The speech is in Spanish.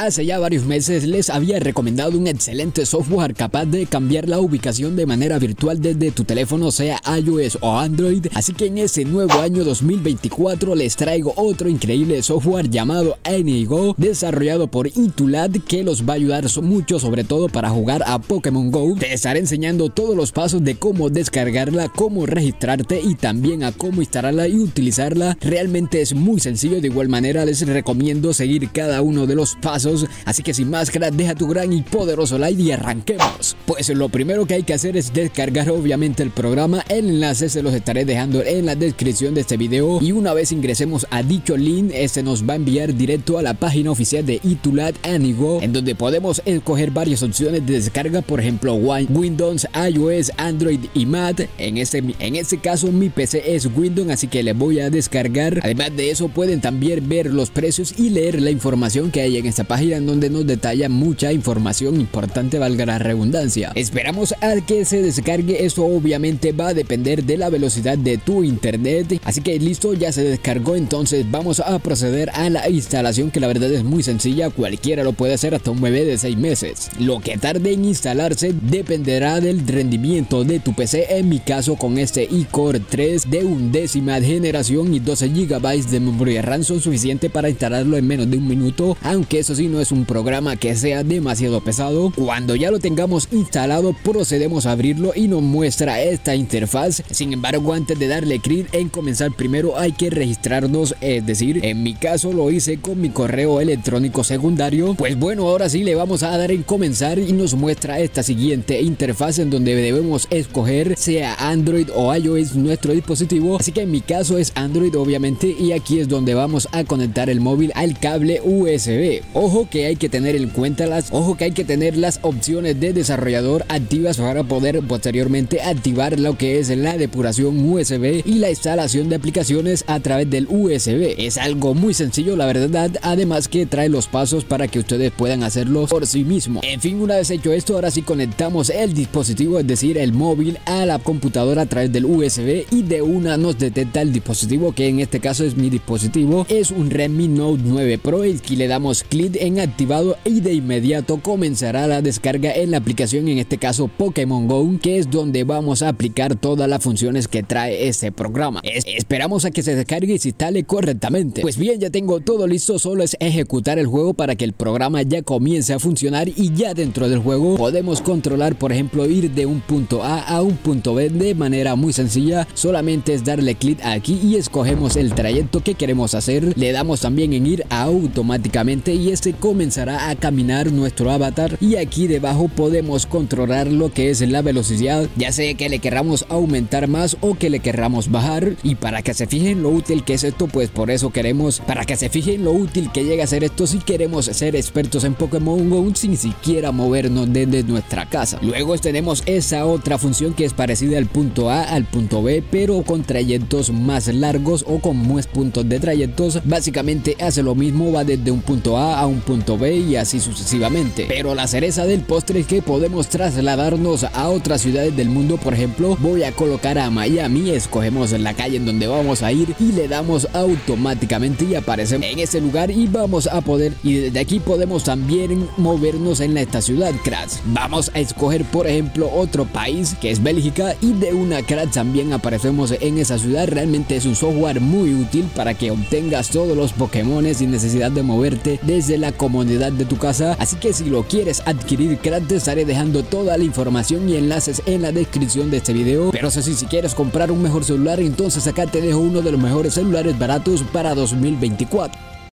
hace ya varios meses les había recomendado un excelente software capaz de cambiar la ubicación de manera virtual desde tu teléfono, sea iOS o Android. Así que en ese nuevo año 2024 les traigo otro increíble software llamado AnyGo, desarrollado por Itulad, que los va a ayudar mucho, sobre todo para jugar a Pokémon Go. Te estaré enseñando todos los pasos de cómo descargarla, cómo registrarte y también a cómo instalarla y utilizarla. Realmente es muy sencillo, de igual manera les recomiendo seguir cada uno de los pasos. Así que sin más, deja tu gran y poderoso like y arranquemos. Pues lo primero que hay que hacer es descargar obviamente el programa. El enlace se los estaré dejando en la descripción de este video. Y una vez ingresemos a dicho link, este nos va a enviar directo a la página oficial de Itulat Anigo, en donde podemos escoger varias opciones de descarga, por ejemplo Windows, iOS, Android y Mac. En este, en este caso mi PC es Windows, así que le voy a descargar. Además de eso pueden también ver los precios y leer la información que hay en esta página en donde nos detalla mucha información importante, valga la redundancia. Esperamos a que se descargue, esto obviamente va a depender de la velocidad de tu internet. Así que listo, ya se descargó, entonces vamos a proceder a la instalación que la verdad es muy sencilla, cualquiera lo puede hacer hasta un bebé de 6 meses. Lo que tarde en instalarse dependerá del rendimiento de tu PC, en mi caso con este iCore 3 de undécima generación y 12 GB de memoria RAM son suficientes para instalarlo en menos de un minuto, aunque eso sí no es un programa que sea demasiado pesado. Cuando ya lo tengamos instalado procedemos a abrirlo y nos muestra esta interfaz, sin embargo antes de darle clic en comenzar primero hay que registrarnos, es decir, en mi caso lo hice con mi correo electrónico secundario, pues bueno ahora sí le vamos a dar en comenzar y nos muestra esta siguiente interfaz en donde debemos escoger sea Android o iOS nuestro dispositivo, así que en mi caso es Android obviamente y aquí es donde vamos a conectar el móvil al cable USB. Ojo que hay que tener en cuenta las, ojo que hay que tener las opciones de desarrollador activas para poder posteriormente activar lo que es la depuración USB y la instalación de aplicaciones a través del USB. Es algo muy sencillo la verdad, además que trae los pasos para que ustedes puedan hacerlo por sí mismos. En fin, una vez hecho esto, ahora sí conectamos el dispositivo, es decir, el móvil a la computadora a través del USB y de una nos detecta el dispositivo que en este caso es mi dispositivo, es un Redmi Note 9 Pro y le damos clic en activado y de inmediato comenzará la descarga en la aplicación, en este caso Pokémon Go, que es donde vamos a aplicar todas las funciones que trae este programa. esperamos a que se descargue y se instale correctamente. Pues bien, ya tengo todo listo, solo es ejecutar el juego para que el programa ya comience a funcionar y ya dentro del juego podemos controlar, por ejemplo, ir de un punto A a un punto B de manera muy sencilla. Solamente es darle clic aquí y escogemos el trayecto que queremos hacer. Le damos también en ir automáticamente y este comenzará a caminar nuestro avatar y aquí debajo podemos controlar lo que es la velocidad, ya sea que le queramos aumentar más o que le querramos bajar y para que se fijen lo útil que es esto, pues por eso queremos, para que se fijen lo útil que llega a ser esto si queremos ser expertos en Pokémon Go sin siquiera movernos desde nuestra casa. Luego tenemos esa otra función que es parecida al punto A al punto B, pero con trayectos más largos o con más puntos de trayectos. Básicamente hace lo mismo, va desde un punto A a un punto B y así sucesivamente. Pero la cereza del postre es que podemos trasladarnos a otras ciudades del mundo, por ejemplo, voy a colocar a Miami, escogemos la calle en donde vamos a ir y le damos automáticamente y aparecemos en ese lugar y vamos a poder y desde aquí podemos también movernos en esta ciudad, Crash. Vamos a escoger por ejemplo otro país que es Bélgica y de una Crash también aparecemos en esa ciudad. Realmente es un software muy útil para que obtengas todos los Pokémon sin necesidad de moverte desde la comodidad de tu casa. Así que si lo quieres adquirir, te estaré dejando toda la información y enlaces en la descripción de este video. Pero si, si quieres comprar un mejor celular, entonces acá te dejo uno de los mejores celulares baratos para 2024.